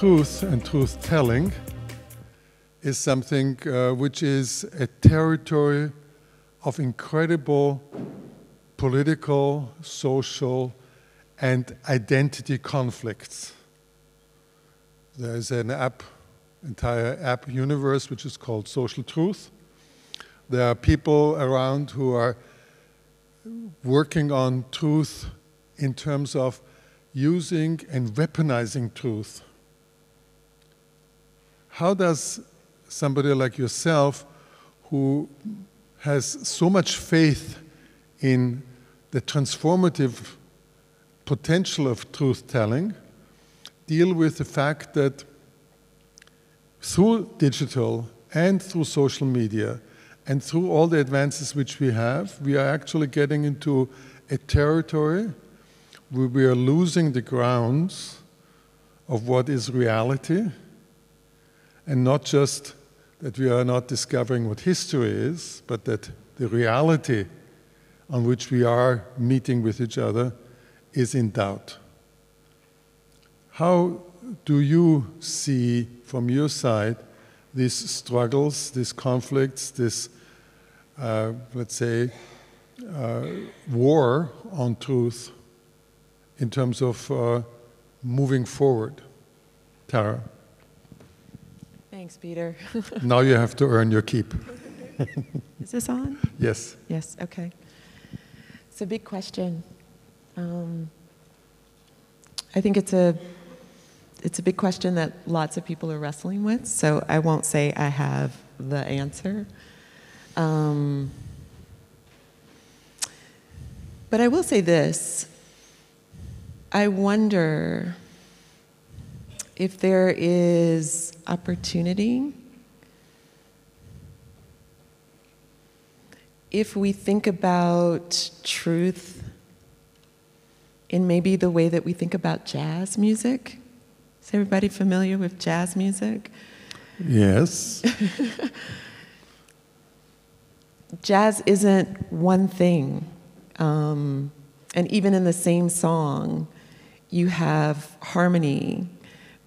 truth and truth telling is something uh, which is a territory of incredible political, social, and identity conflicts. There's an app, entire app universe, which is called Social Truth. There are people around who are working on truth in terms of using and weaponizing truth. How does somebody like yourself, who has so much faith in the transformative potential of truth telling, deal with the fact that through digital and through social media and through all the advances which we have, we are actually getting into a territory where we are losing the grounds of what is reality and not just that we are not discovering what history is, but that the reality on which we are meeting with each other is in doubt. How do you see from your side these struggles, these conflicts, this, uh, let's say, uh, war on truth in terms of uh, moving forward? Tara. Thanks, Peter. now you have to earn your keep. Is this on? Yes. Yes, okay. It's a big question. Um, I think it's a it's a big question that lots of people are wrestling with. So I won't say I have the answer. Um, but I will say this. I wonder if there is opportunity, if we think about truth in maybe the way that we think about jazz music. Is everybody familiar with jazz music? Yes. jazz isn't one thing. Um, and even in the same song, you have harmony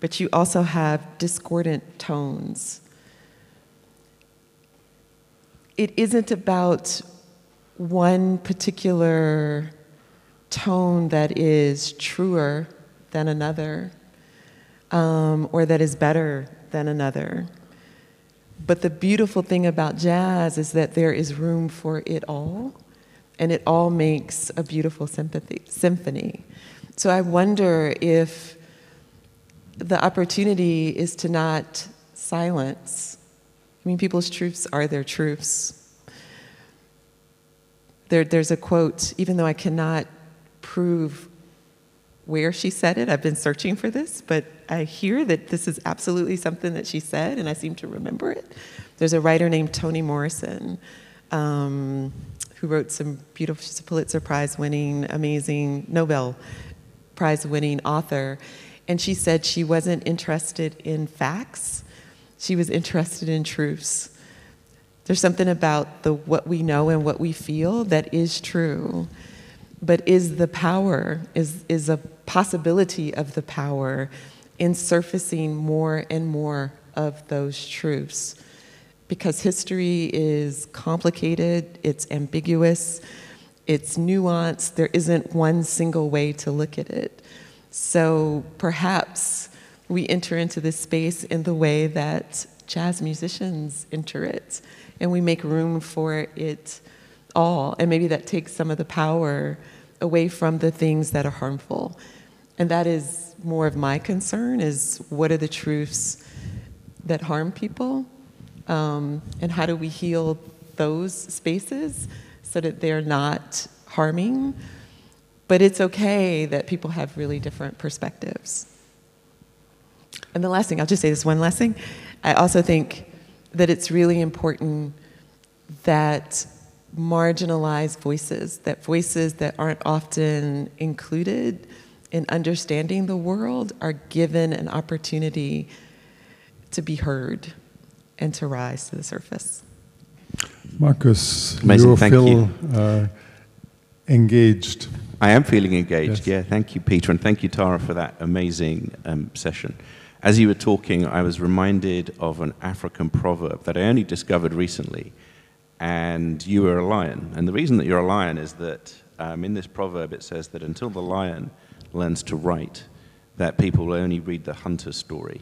but you also have discordant tones. It isn't about one particular tone that is truer than another um, or that is better than another. But the beautiful thing about jazz is that there is room for it all, and it all makes a beautiful sympathy, symphony. So I wonder if the opportunity is to not silence. I mean, people's truths are their truths. There, there's a quote, even though I cannot prove where she said it, I've been searching for this, but I hear that this is absolutely something that she said, and I seem to remember it. There's a writer named Toni Morrison um, who wrote some beautiful, Pulitzer Prize winning, amazing Nobel Prize winning author. And she said she wasn't interested in facts, she was interested in truths. There's something about the what we know and what we feel that is true. But is the power, is, is a possibility of the power in surfacing more and more of those truths. Because history is complicated, it's ambiguous, it's nuanced, there isn't one single way to look at it. So perhaps we enter into this space in the way that jazz musicians enter it, and we make room for it all. And maybe that takes some of the power away from the things that are harmful. And that is more of my concern is what are the truths that harm people? Um, and how do we heal those spaces so that they're not harming but it's okay that people have really different perspectives. And the last thing, I'll just say this one last thing. I also think that it's really important that marginalized voices, that voices that aren't often included in understanding the world, are given an opportunity to be heard and to rise to the surface. Marcus, Amazing, you thank feel you. Uh, engaged. I am feeling engaged, Yes. yeah. Thank you, Peter, and thank you, Tara, for that amazing um, session. as you were talking, I was reminded of an African proverb that I only discovered recently. And you are a lion. And the reason that you're a lion is that um, in this proverb it says that until the lion learns to write, that people will only read the hunter's story.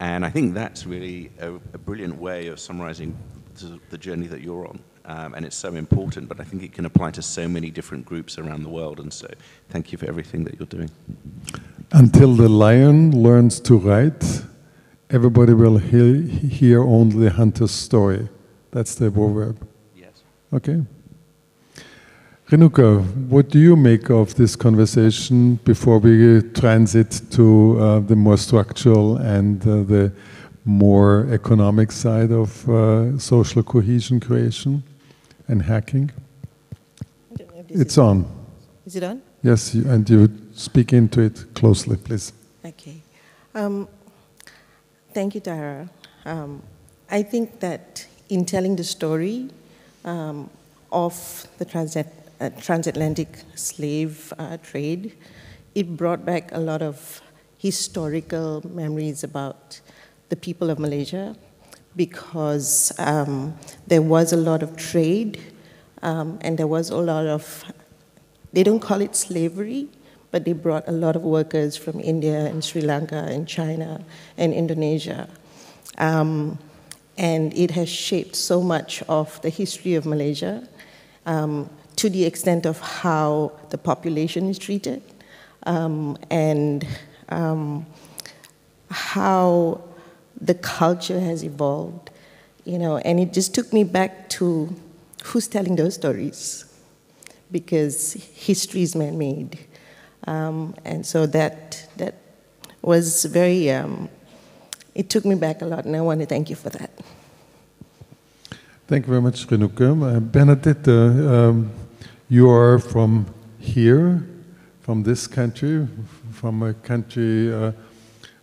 And I think that's really a, a brilliant way of summarizing the, the journey that you're on. Um, and it's so important, but I think it can apply to so many different groups around the world. And so, thank you for everything that you're doing. Until the lion learns to write, everybody will hear, hear only the hunter's story. That's the proverb. Yes. Okay. Renuka, what do you make of this conversation before we transit to uh, the more structural and uh, the more economic side of uh, social cohesion creation and hacking? It's on. Is it on? Yes, you, and you would speak into it closely, please. Okay. Um, thank you, Tara. Um, I think that in telling the story um, of the transat uh, transatlantic slave uh, trade, it brought back a lot of historical memories about the people of Malaysia because um, there was a lot of trade um, and there was a lot of, they don't call it slavery, but they brought a lot of workers from India and Sri Lanka and China and Indonesia. Um, and it has shaped so much of the history of Malaysia um, to the extent of how the population is treated um, and um, how the culture has evolved, you know, and it just took me back to who's telling those stories because history is man-made. Um, and so that, that was very, um, it took me back a lot, and I want to thank you for that. Thank you very much, Renuka. Uh, Bernadita, um, you are from here, from this country, from a country uh,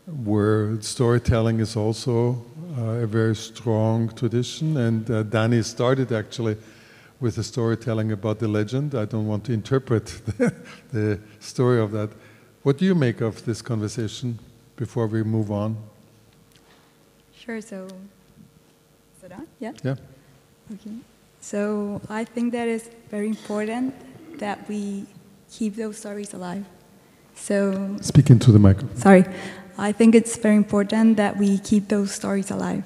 where storytelling is also uh, a very strong tradition. And uh, Danny started actually with a storytelling about the legend. I don't want to interpret the, the story of that. What do you make of this conversation before we move on? Sure. So, is it on? Yeah. Yeah. Okay. So I think that it's very important that we keep those stories alive. So. speaking to the microphone. Sorry. I think it's very important that we keep those stories alive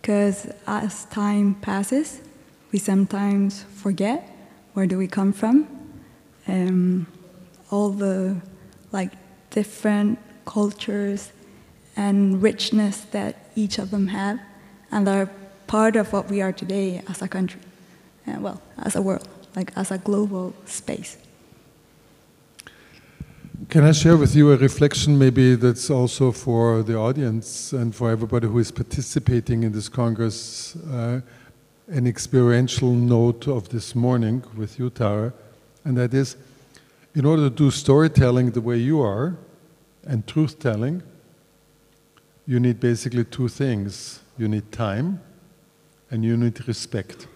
because as time passes, we sometimes forget where do we come from, um, all the like different cultures and richness that each of them have, and are part of what we are today as a country, and well, as a world, like as a global space. Can I share with you a reflection, maybe that's also for the audience and for everybody who is participating in this Congress, uh, an experiential note of this morning with you, Tara, and that is in order to do storytelling the way you are and truth telling, you need basically two things you need time and you need respect.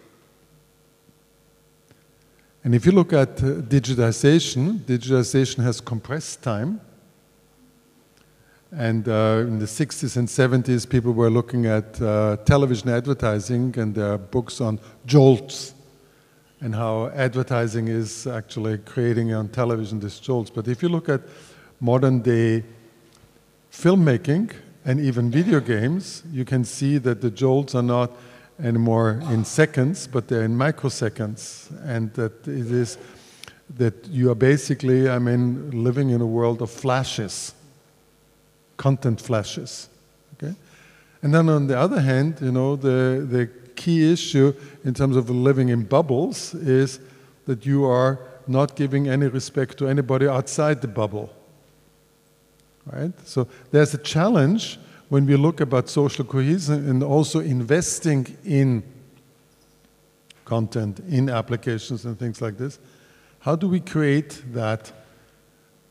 And if you look at uh, digitization, digitization has compressed time. And uh, in the 60s and 70s, people were looking at uh, television advertising, and there are books on jolts and how advertising is actually creating on television these jolts. But if you look at modern day filmmaking and even video games, you can see that the jolts are not anymore in seconds, but they're in microseconds, and that it is that you are basically, I mean, living in a world of flashes, content flashes. Okay, and then on the other hand, you know, the the key issue in terms of living in bubbles is that you are not giving any respect to anybody outside the bubble. Right? So there's a challenge when we look about social cohesion and also investing in content, in applications and things like this, how do we create that,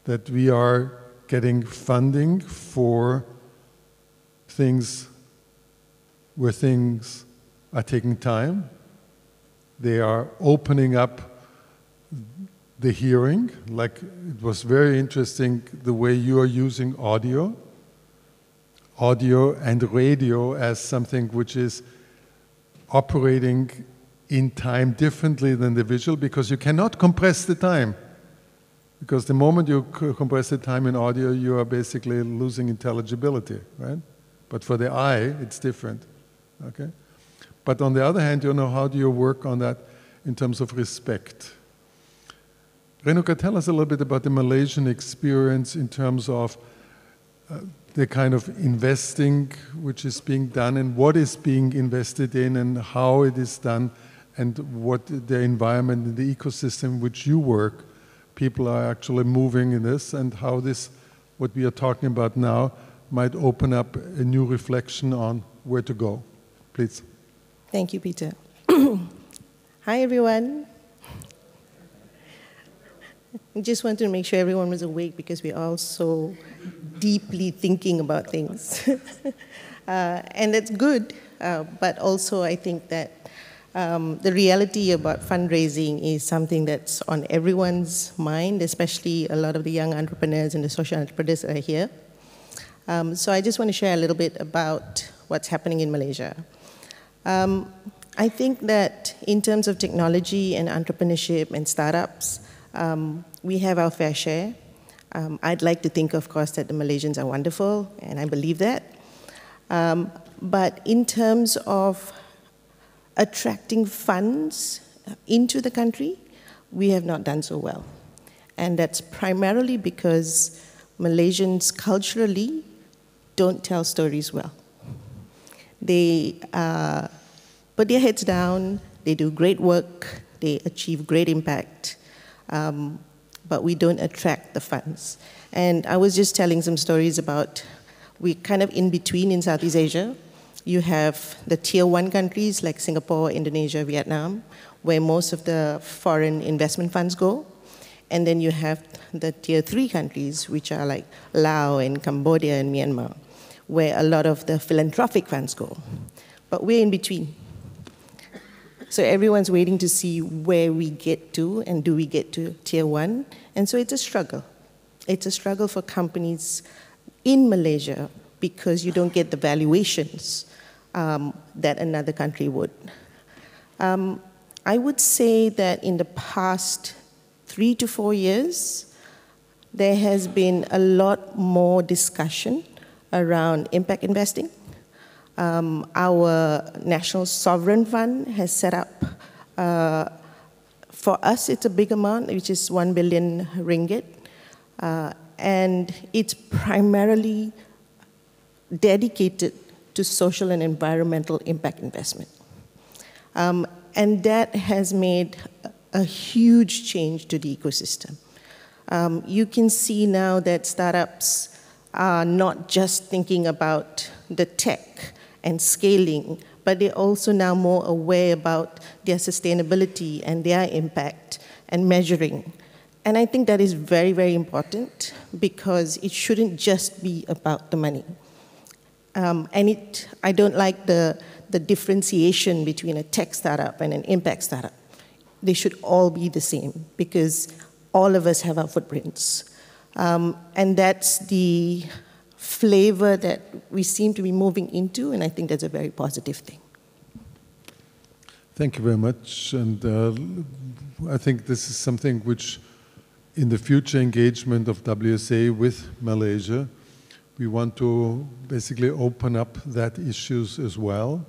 that we are getting funding for things where things are taking time, they are opening up the hearing, like it was very interesting the way you are using audio audio and radio as something which is operating in time differently than the visual because you cannot compress the time. Because the moment you compress the time in audio, you are basically losing intelligibility, right? But for the eye, it's different, okay? But on the other hand, you know, how do you work on that in terms of respect? Renuka, tell us a little bit about the Malaysian experience in terms of uh, the kind of investing which is being done and what is being invested in and how it is done and what the environment and the ecosystem in which you work, people are actually moving in this and how this, what we are talking about now, might open up a new reflection on where to go. Please. Thank you, Peter. Hi, everyone. I just wanted to make sure everyone was awake because we're all so deeply thinking about things. uh, and that's good, uh, but also I think that um, the reality about fundraising is something that's on everyone's mind, especially a lot of the young entrepreneurs and the social entrepreneurs that are here. Um, so I just want to share a little bit about what's happening in Malaysia. Um, I think that in terms of technology and entrepreneurship and startups, um, we have our fair share. Um, I'd like to think, of course, that the Malaysians are wonderful, and I believe that. Um, but in terms of attracting funds into the country, we have not done so well. And that's primarily because Malaysians culturally don't tell stories well. They uh, put their heads down, they do great work, they achieve great impact, um, but we don't attract the funds. And I was just telling some stories about we're kind of in between in Southeast Asia. You have the tier one countries like Singapore, Indonesia, Vietnam, where most of the foreign investment funds go. And then you have the tier three countries, which are like Laos and Cambodia and Myanmar, where a lot of the philanthropic funds go. But we're in between. So everyone's waiting to see where we get to and do we get to tier one. And so it's a struggle. It's a struggle for companies in Malaysia because you don't get the valuations um, that another country would. Um, I would say that in the past three to four years, there has been a lot more discussion around impact investing um, our national sovereign fund has set up, uh, for us, it's a big amount, which is 1 billion ringgit. Uh, and it's primarily dedicated to social and environmental impact investment. Um, and that has made a huge change to the ecosystem. Um, you can see now that startups are not just thinking about the tech and scaling, but they're also now more aware about their sustainability and their impact and measuring. And I think that is very, very important because it shouldn't just be about the money. Um, and it, I don't like the, the differentiation between a tech startup and an impact startup. They should all be the same because all of us have our footprints. Um, and that's the flavor that we seem to be moving into, and I think that's a very positive thing. Thank you very much. And uh, I think this is something which, in the future engagement of WSA with Malaysia, we want to basically open up that issues as well,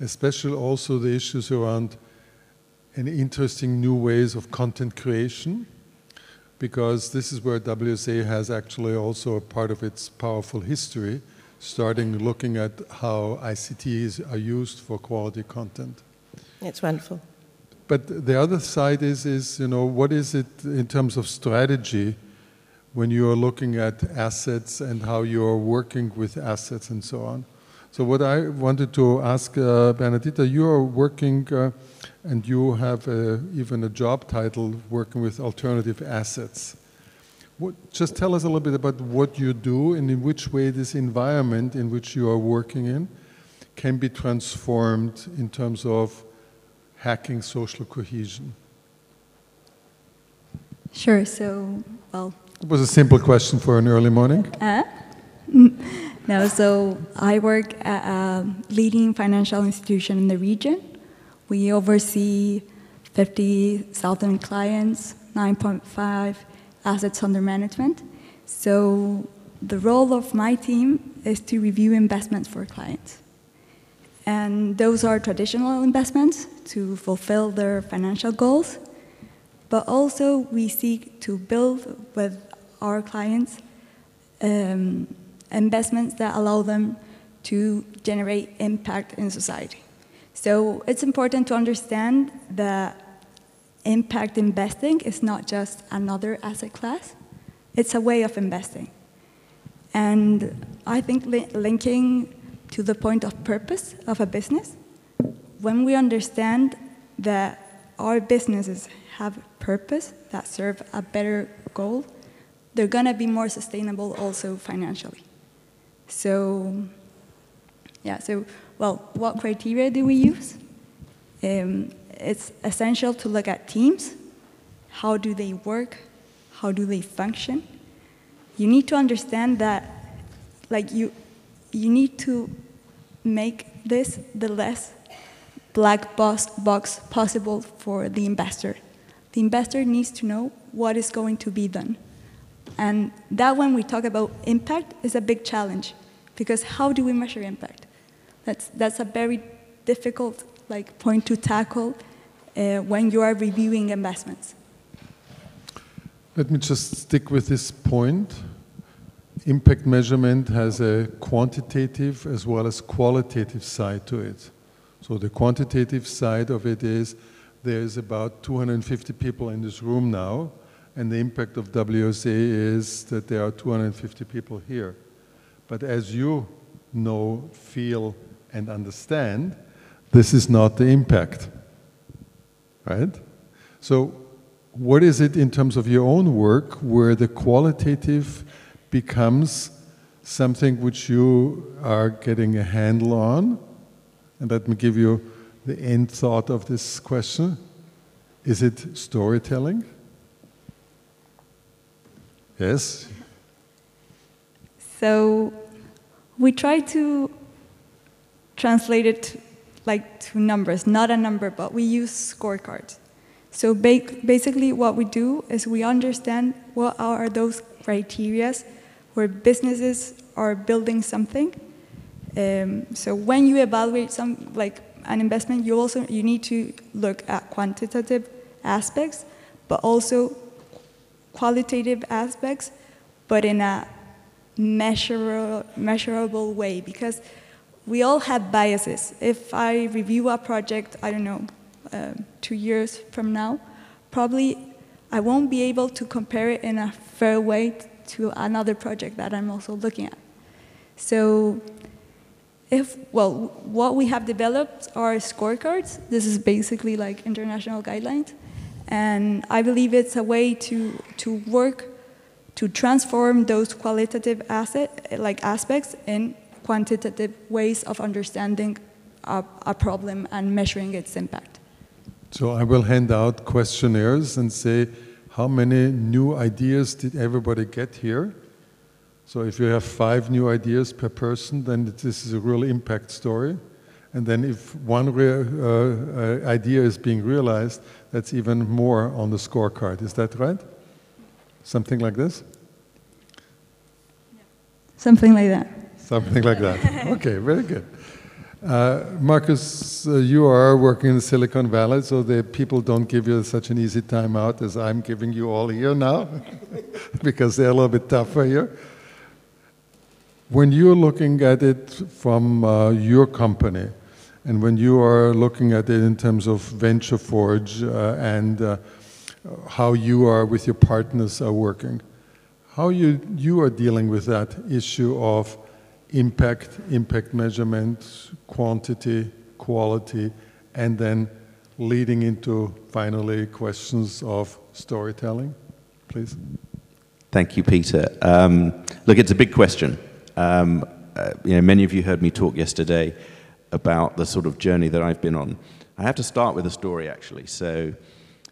especially also the issues around an interesting new ways of content creation because this is where WSA has actually also a part of its powerful history, starting looking at how ICTs are used for quality content. It's wonderful. But the other side is, is, you know, what is it in terms of strategy when you are looking at assets and how you are working with assets and so on? So what I wanted to ask uh, Bernadita, you are working uh, and you have a, even a job title working with alternative assets. What, just tell us a little bit about what you do and in which way this environment in which you are working in can be transformed in terms of hacking social cohesion. Sure, so, well. It was a simple question for an early morning. Uh, No, so I work at a leading financial institution in the region. We oversee 50,000 clients, 9.5 assets under management. So the role of my team is to review investments for clients. And those are traditional investments to fulfill their financial goals. But also, we seek to build with our clients um, investments that allow them to generate impact in society. So it's important to understand that impact investing is not just another asset class, it's a way of investing. And I think li linking to the point of purpose of a business, when we understand that our businesses have purpose that serve a better goal, they're going to be more sustainable also financially. So, yeah, so, well, what criteria do we use? Um, it's essential to look at teams. How do they work? How do they function? You need to understand that, like, you, you need to make this the less black box, box possible for the investor. The investor needs to know what is going to be done. And that when we talk about impact is a big challenge because how do we measure impact? That's, that's a very difficult like, point to tackle uh, when you are reviewing investments. Let me just stick with this point. Impact measurement has a quantitative as well as qualitative side to it. So the quantitative side of it is there's about 250 people in this room now, and the impact of WSA is that there are 250 people here. But as you know, feel, and understand, this is not the impact, right? So what is it in terms of your own work where the qualitative becomes something which you are getting a handle on and let me give you the end thought of this question. Is it storytelling? Yes? So we try to translate it like to numbers, not a number, but we use scorecards. So ba basically what we do is we understand what are those criteria where businesses are building something um, so when you evaluate some like an investment, you also you need to look at quantitative aspects, but also qualitative aspects, but in a measurable, measurable way because we all have biases. If I review a project, I don't know, uh, two years from now, probably I won't be able to compare it in a fair way to another project that I'm also looking at. So if, well, what we have developed are scorecards. This is basically like international guidelines. And I believe it's a way to, to work to transform those qualitative asset, like aspects in quantitative ways of understanding a, a problem and measuring its impact. So I will hand out questionnaires and say, how many new ideas did everybody get here? So if you have five new ideas per person, then this is a real impact story. And then if one uh, uh, idea is being realized, that's even more on the scorecard. Is that right? Something like this? Something like that. Something like that. okay, very good. Uh, Marcus, uh, you are working in Silicon Valley, so the people don't give you such an easy time out as I'm giving you all here now, because they're a little bit tougher here. When you're looking at it from uh, your company, and when you are looking at it in terms of Venture Forge uh, and uh, how you are with your partners are working, how you, you are dealing with that issue of impact, impact measurement, quantity, quality, and then leading into finally questions of storytelling, please. Thank you, Peter. Um, look, it's a big question. Um, uh, you know, many of you heard me talk yesterday about the sort of journey that I've been on. I have to start with a story, actually. So,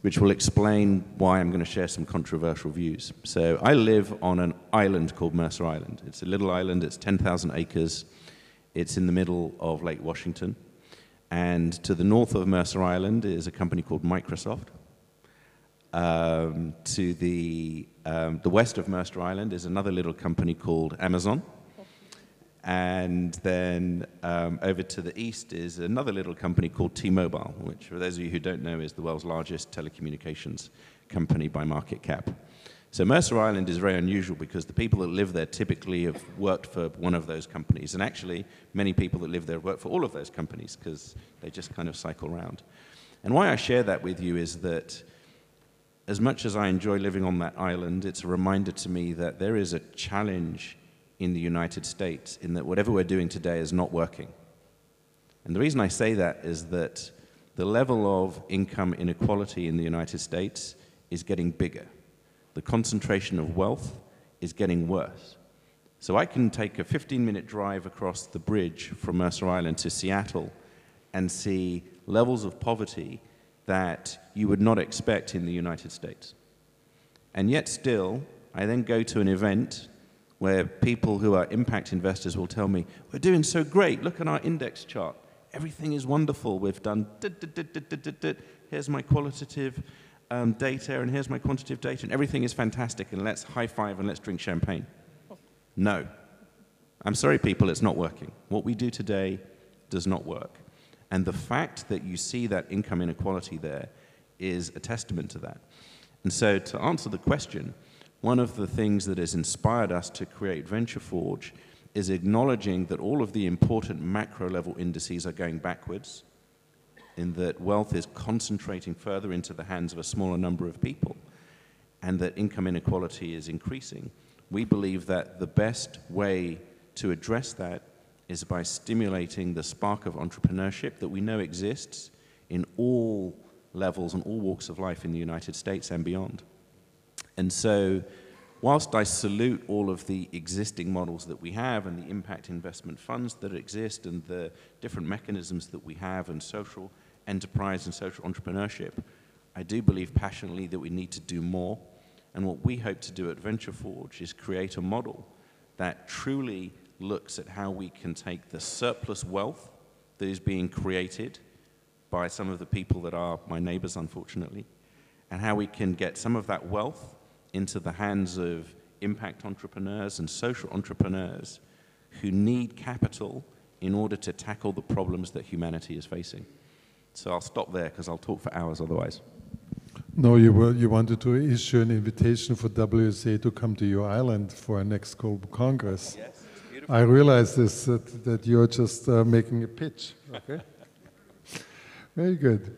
which will explain why I'm going to share some controversial views. So I live on an island called Mercer Island. It's a little island, it's 10,000 acres. It's in the middle of Lake Washington. And to the north of Mercer Island is a company called Microsoft. Um, to the, um, the west of Mercer Island is another little company called Amazon. And then um, over to the east is another little company called T-Mobile, which, for those of you who don't know, is the world's largest telecommunications company by market cap. So Mercer Island is very unusual because the people that live there typically have worked for one of those companies. And actually, many people that live there work for all of those companies because they just kind of cycle around. And why I share that with you is that as much as I enjoy living on that island, it's a reminder to me that there is a challenge in the United States in that whatever we're doing today is not working. And the reason I say that is that the level of income inequality in the United States is getting bigger. The concentration of wealth is getting worse. So I can take a 15 minute drive across the bridge from Mercer Island to Seattle and see levels of poverty that you would not expect in the United States. And yet, still, I then go to an event where people who are impact investors will tell me, We're doing so great. Look at our index chart. Everything is wonderful. We've done, here's my qualitative um, data, and here's my quantitative data, and everything is fantastic, and let's high five and let's drink champagne. No. I'm sorry, people, it's not working. What we do today does not work. And the fact that you see that income inequality there is a testament to that. And so, to answer the question, one of the things that has inspired us to create Venture Forge is acknowledging that all of the important macro level indices are going backwards, in that wealth is concentrating further into the hands of a smaller number of people, and that income inequality is increasing. We believe that the best way to address that is by stimulating the spark of entrepreneurship that we know exists in all levels and all walks of life in the United States and beyond. And so, whilst I salute all of the existing models that we have and the impact investment funds that exist and the different mechanisms that we have and social enterprise and social entrepreneurship, I do believe passionately that we need to do more. And what we hope to do at Venture Forge is create a model that truly looks at how we can take the surplus wealth that is being created by some of the people that are my neighbors, unfortunately, and how we can get some of that wealth into the hands of impact entrepreneurs and social entrepreneurs who need capital in order to tackle the problems that humanity is facing. So I'll stop there because I'll talk for hours otherwise. No, you were, you wanted to issue an invitation for WSA to come to your island for our next global congress. Yes, I realize this that, that you're just uh, making a pitch. Okay. Very good.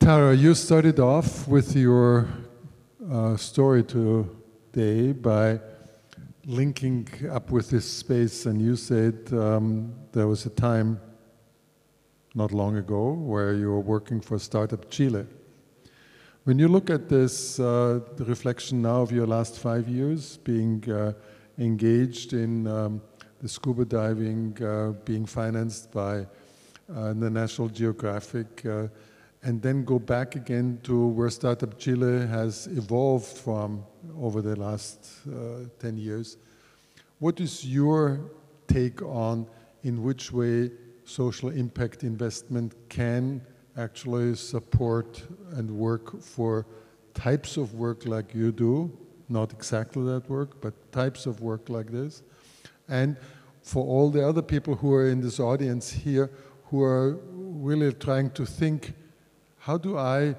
Tara, you started off with your uh, story today by linking up with this space, and you said um, there was a time not long ago where you were working for Startup Chile. When you look at this, uh, reflection now of your last five years being uh, engaged in um, the scuba diving, uh, being financed by uh, the National Geographic, uh, and then go back again to where Startup Chile has evolved from over the last uh, 10 years. What is your take on in which way social impact investment can actually support and work for types of work like you do, not exactly that work, but types of work like this, and for all the other people who are in this audience here who are really trying to think how do I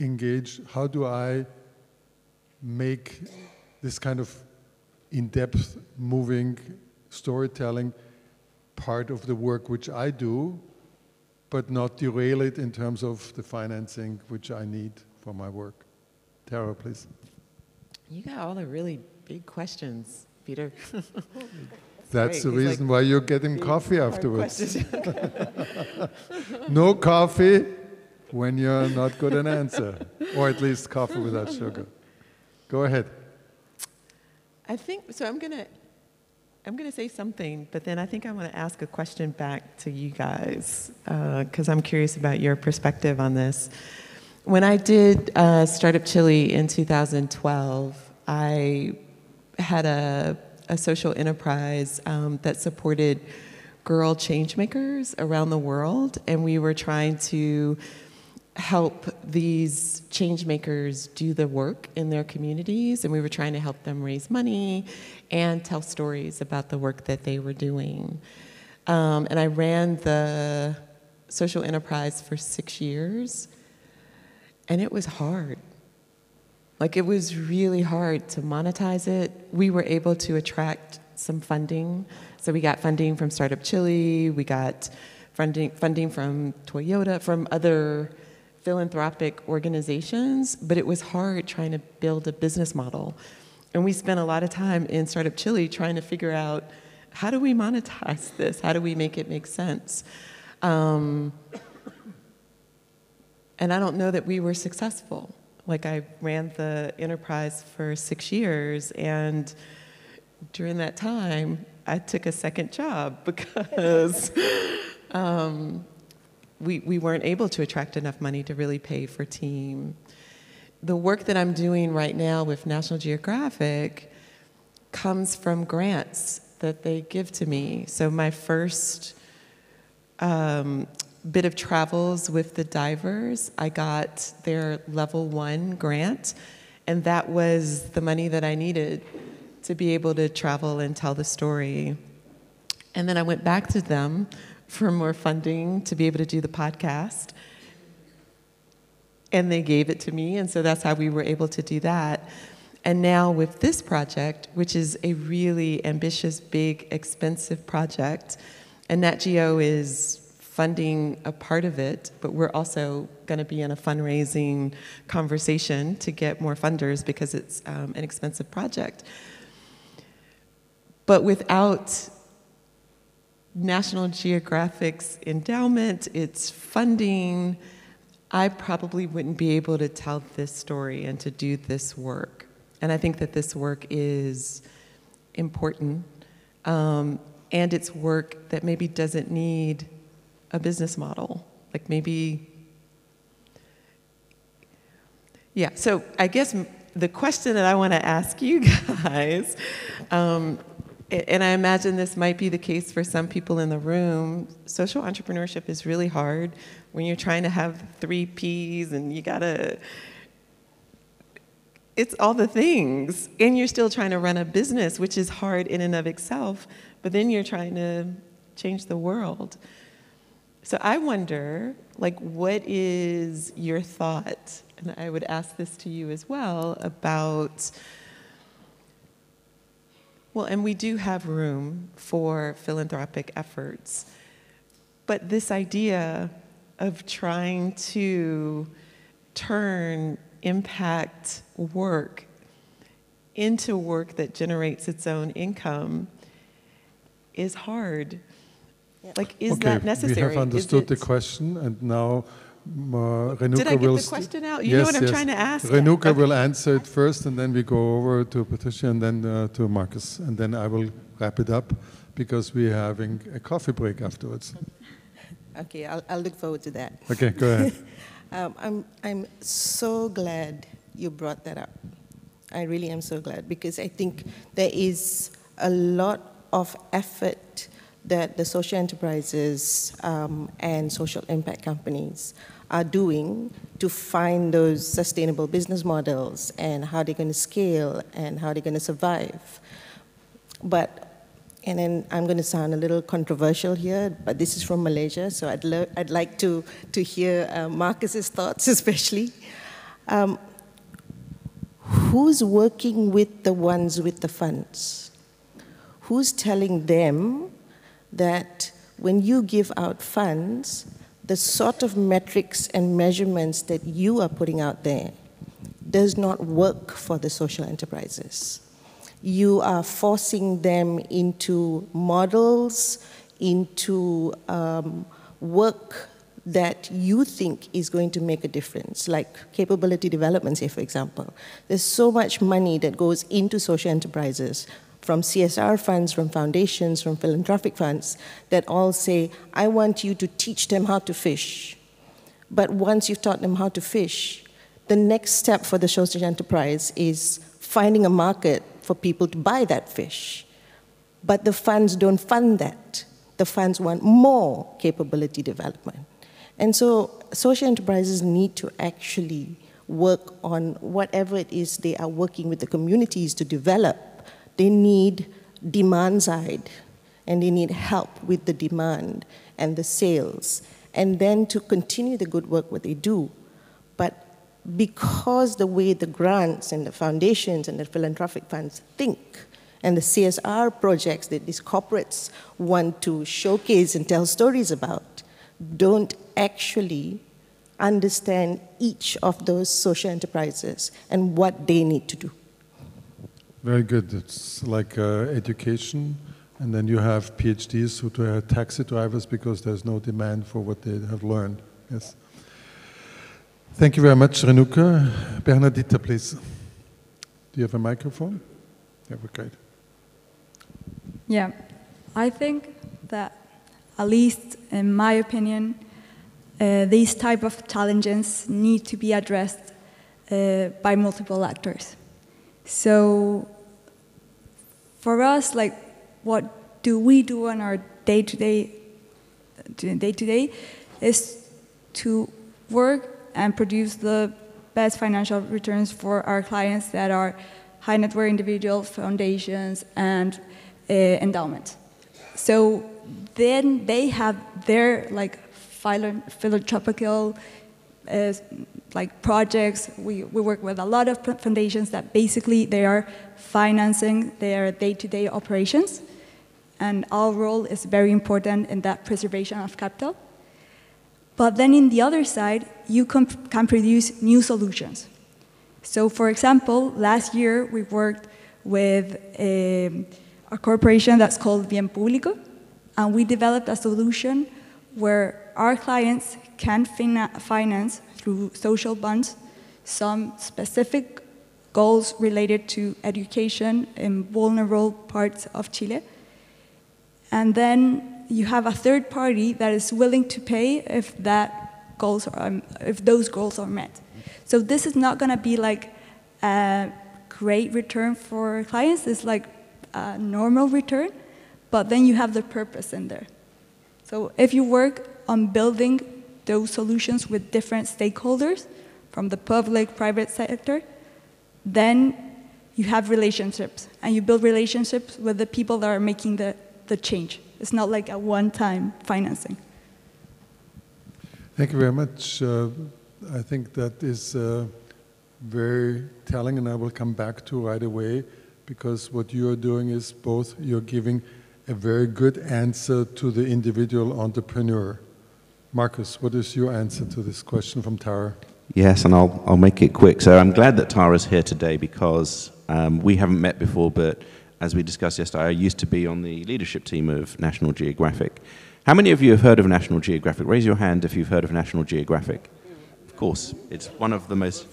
engage, how do I make this kind of in depth, moving storytelling part of the work which I do, but not derail it in terms of the financing which I need for my work. Tara, please. You got all the really big questions, Peter. That's the He's like, reason why you're getting coffee afterwards. No coffee when you're not good an answer, or at least coffee without sugar. Go ahead. I think so. I'm gonna I'm to say something, but then I think I want to ask a question back to you guys because uh, I'm curious about your perspective on this. When I did uh, Startup Chile in 2012, I had a, a social enterprise um, that supported girl changemakers around the world, and we were trying to help these change makers do the work in their communities and we were trying to help them raise money and tell stories about the work that they were doing. Um, and i ran the social enterprise for six years and it was hard. Like it was really hard to monetize it. We were able to attract some funding. So we got funding from startup chile we got funding, funding from toyota from other philanthropic organizations, but it was hard trying to build a business model. And we spent a lot of time in Startup Chile trying to figure out how do we monetize this? How do we make it make sense? Um, and I don't know that we were successful. Like, I ran the enterprise for six years, and during that time, I took a second job because um, we, we weren't able to attract enough money to really pay for team. The work that I'm doing right now with National Geographic comes from grants that they give to me. So my first um, bit of travels with the divers, I got their level one grant, and that was the money that I needed to be able to travel and tell the story. And then I went back to them for more funding to be able to do the podcast. And they gave it to me, and so that's how we were able to do that. And now with this project, which is a really ambitious, big, expensive project, and Nat Geo is funding a part of it, but we're also going to be in a fundraising conversation to get more funders because it's um, an expensive project. But without National Geographic's endowment, its funding, I probably wouldn't be able to tell this story and to do this work. And I think that this work is important. Um, and it's work that maybe doesn't need a business model. Like maybe, yeah, so I guess the question that I want to ask you guys um, and I imagine this might be the case for some people in the room. Social entrepreneurship is really hard when you're trying to have three P's and you gotta, it's all the things. And you're still trying to run a business, which is hard in and of itself, but then you're trying to change the world. So I wonder, like, what is your thought? And I would ask this to you as well about well, and we do have room for philanthropic efforts. But this idea of trying to turn impact work into work that generates its own income is hard. Yeah. Like, is okay, that necessary? We have understood the question, and now Renuka Did I get will the question out? You yes, know what I'm yes. trying to ask? Renuka okay. will answer it first, and then we go over to Patricia, and then uh, to Marcus, and then I will wrap it up because we're having a coffee break afterwards. Okay, I'll, I'll look forward to that. Okay, go ahead. um, I'm, I'm so glad you brought that up. I really am so glad because I think there is a lot of effort that the social enterprises um, and social impact companies are doing to find those sustainable business models and how they're going to scale and how they're going to survive. But, and then I'm going to sound a little controversial here, but this is from Malaysia, so I'd, I'd like to, to hear uh, Marcus's thoughts, especially. Um, who's working with the ones with the funds? Who's telling them that when you give out funds, the sort of metrics and measurements that you are putting out there does not work for the social enterprises. You are forcing them into models, into um, work that you think is going to make a difference, like capability development, say, for example. There's so much money that goes into social enterprises from CSR funds, from foundations, from philanthropic funds that all say, I want you to teach them how to fish. But once you've taught them how to fish, the next step for the social enterprise is finding a market for people to buy that fish. But the funds don't fund that. The funds want more capability development. And so social enterprises need to actually work on whatever it is they are working with the communities to develop. They need demand side and they need help with the demand and the sales and then to continue the good work what they do. But because the way the grants and the foundations and the philanthropic funds think and the CSR projects that these corporates want to showcase and tell stories about don't actually understand each of those social enterprises and what they need to do. Very good. It's like uh, education, and then you have PhDs who are taxi drivers because there's no demand for what they have learned. Yes. Thank you very much, Renuka. Bernadita, please. Do you have a microphone? Yeah, we're great. Yeah, I think that, at least in my opinion, uh, these type of challenges need to be addressed uh, by multiple actors. So, for us, like, what do we do on our day-to-day, day-to-day, is to work and produce the best financial returns for our clients that are high net worth individuals, foundations, and uh, endowments. So then they have their like philanthropical like projects. We, we work with a lot of foundations that basically they are financing their day-to-day -day operations. And our role is very important in that preservation of capital. But then in the other side, you can, can produce new solutions. So for example, last year we worked with a, um, a corporation that's called Bien Público, and we developed a solution where our clients can finance through social bonds some specific goals related to education in vulnerable parts of Chile. And then you have a third party that is willing to pay if that goals are, um, if those goals are met. So this is not going to be like a great return for clients. It's like a normal return, but then you have the purpose in there. So if you work on building those solutions with different stakeholders from the public, private sector, then you have relationships and you build relationships with the people that are making the, the change. It's not like a one-time financing. Thank you very much. Uh, I think that is uh, very telling, and I will come back to right away, because what you are doing is both you're giving a very good answer to the individual entrepreneur. Marcus, what is your answer to this question from Tara? Yes, and I'll, I'll make it quick. So I'm glad that Tara's here today because um, we haven't met before, but as we discussed yesterday, I used to be on the leadership team of National Geographic. How many of you have heard of National Geographic? Raise your hand if you've heard of National Geographic. Of course, it's one of the most,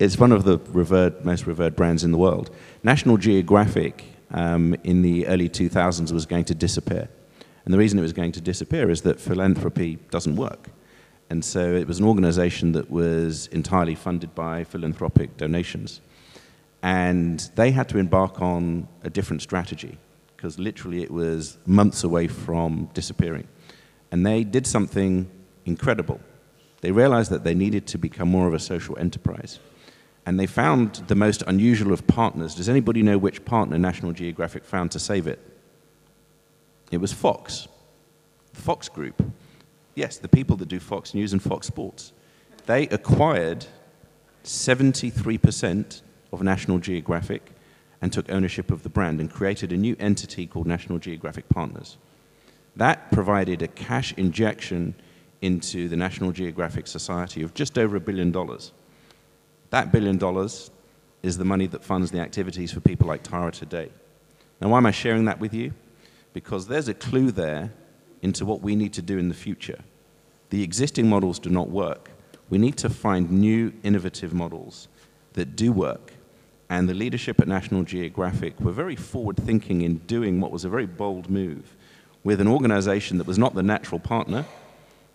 it's one of the revered, most revered brands in the world. National Geographic um, in the early 2000s was going to disappear. And the reason it was going to disappear is that philanthropy doesn't work. And so it was an organization that was entirely funded by philanthropic donations. And they had to embark on a different strategy because literally it was months away from disappearing. And they did something incredible. They realized that they needed to become more of a social enterprise. And they found the most unusual of partners. Does anybody know which partner National Geographic found to save it? It was Fox, Fox Group. Yes, the people that do Fox News and Fox Sports. They acquired 73% of National Geographic and took ownership of the brand and created a new entity called National Geographic Partners. That provided a cash injection into the National Geographic Society of just over a billion dollars. That billion dollars is the money that funds the activities for people like Tara today. Now, why am I sharing that with you? Because there's a clue there into what we need to do in the future. The existing models do not work. We need to find new, innovative models that do work And the leadership at National Geographic were very forward thinking in doing what was a very bold move with an organization that was not the natural partner,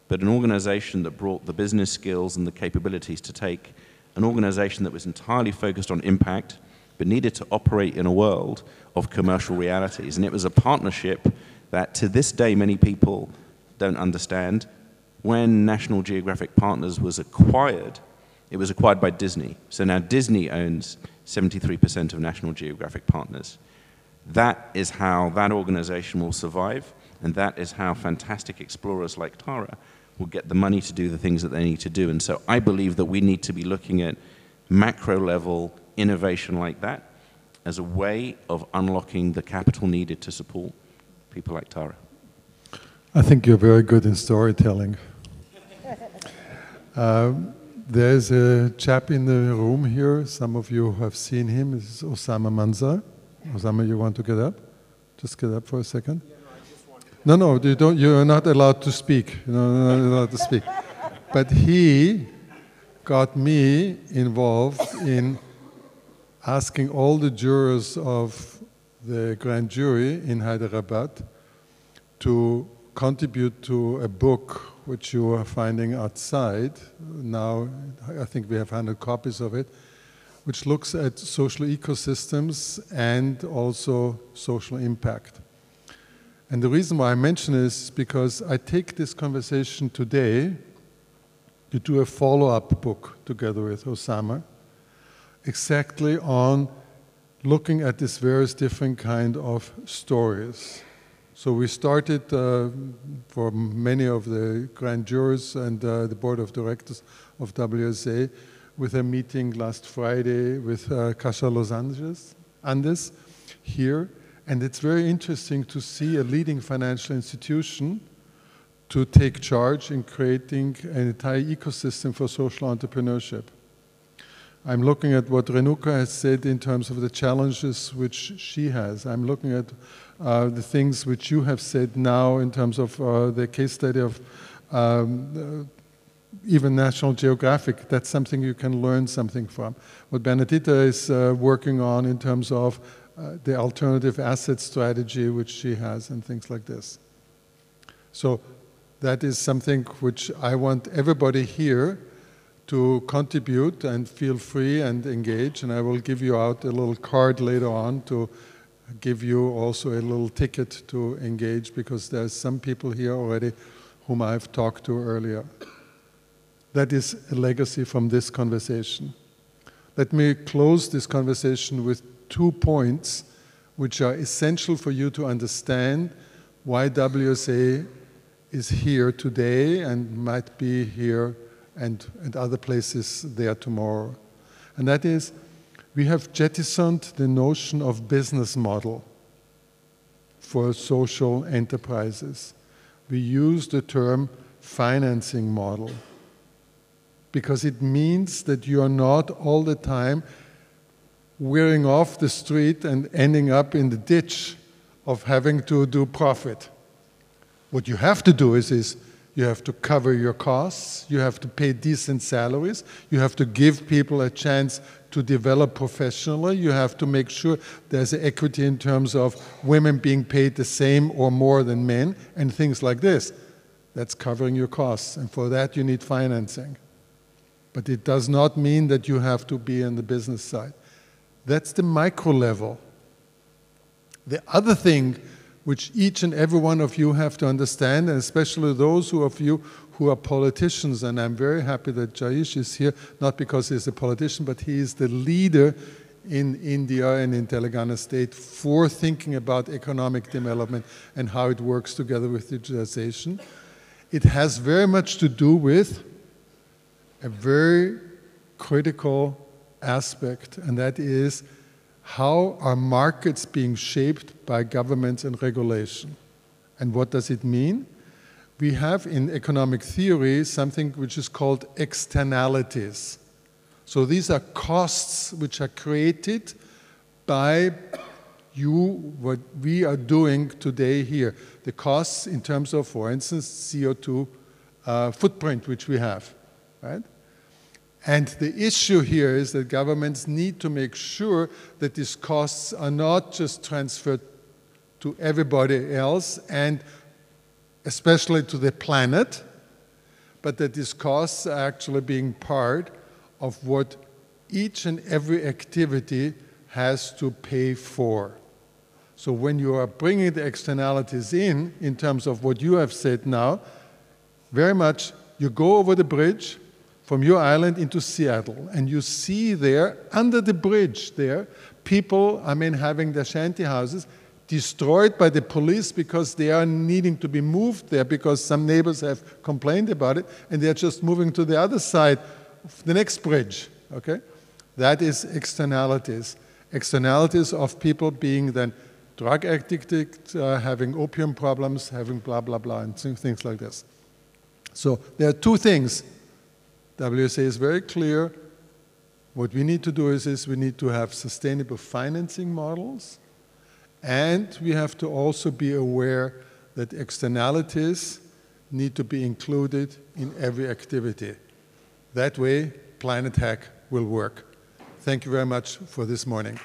but an organization that brought the business skills and the capabilities to take an organization that was entirely focused on impact, but needed to operate in a world of commercial realities. And it was a partnership that to this day many people don't understand. When National Geographic Partners was acquired, it was acquired by Disney. So now Disney owns 73% of National Geographic Partners. That is how that organization will survive, and that is how fantastic explorers like Tara will get the money to do the things that they need to do. And so I believe that we need to be looking at macro level innovation like that as a way of unlocking the capital needed to support people like Tara. I think you're very good in storytelling. um, there's a chap in the room here. Some of you have seen him. This is Osama Manzar. Osama, you want to get up? Just get up for a second. No, no, you don't. You're not allowed to speak. You're not allowed to speak. But he got me involved in asking all the jurors of the grand jury in Hyderabad to contribute to a book which you are finding outside. Now, I think we have 100 copies of it, which looks at social ecosystems and also social impact. And the reason why I mention this is because I take this conversation today to do a follow-up book together with Osama, exactly on looking at these various different kind of stories. So we started uh, for many of the grand jurors and uh, the board of directors of WSA with a meeting last Friday with uh, Casa Los Angeles, Andes here and it's very interesting to see a leading financial institution to take charge in creating an entire ecosystem for social entrepreneurship. I'm looking at what Renuka has said in terms of the challenges which she has. I'm looking at uh, the things which you have said now in terms of uh, the case study of um, uh, even National Geographic. That's something you can learn something from. What Bernadita is uh, working on in terms of uh, the alternative asset strategy which she has and things like this. So that is something which I want everybody here to contribute and feel free and engage. And I will give you out a little card later on to give you also a little ticket to engage because there's some people here already whom I've talked to earlier. That is a legacy from this conversation. Let me close this conversation with two points which are essential for you to understand why WSA is here today and might be here and, and other places there tomorrow. And that is, we have jettisoned the notion of business model for social enterprises. We use the term financing model because it means that you are not all the time wearing off the street and ending up in the ditch of having to do profit. What you have to do is, is you have to cover your costs, you have to pay decent salaries, you have to give people a chance to develop professionally, you have to make sure there's equity in terms of women being paid the same or more than men, and things like this. That's covering your costs, and for that you need financing. But it does not mean that you have to be in the business side. That's the micro level. The other thing which each and every one of you have to understand, and especially those who of you who are politicians, and I'm very happy that Jayesh is here, not because he's a politician, but he is the leader in India and in Telangana state for thinking about economic development and how it works together with digitization. It has very much to do with a very critical aspect, and that is how are markets being shaped by governments and regulation? And what does it mean? We have in economic theory something which is called externalities. So these are costs which are created by you, what we are doing today here. The costs in terms of, for instance, CO2 uh, footprint which we have, right? And the issue here is that governments need to make sure that these costs are not just transferred to everybody else and especially to the planet, but that these costs are actually being part of what each and every activity has to pay for. So when you are bringing the externalities in, in terms of what you have said now, very much you go over the bridge from your island into Seattle, and you see there, under the bridge there, people, I mean, having their shanty houses destroyed by the police because they are needing to be moved there because some neighbors have complained about it, and they are just moving to the other side, of the next bridge, okay? That is externalities. Externalities of people being then drug addicted, uh, having opium problems, having blah, blah, blah, and things like this. So there are two things. WSA is very clear. What we need to do is, is we need to have sustainable financing models, and we have to also be aware that externalities need to be included in every activity. That way, Planet Hack will work. Thank you very much for this morning.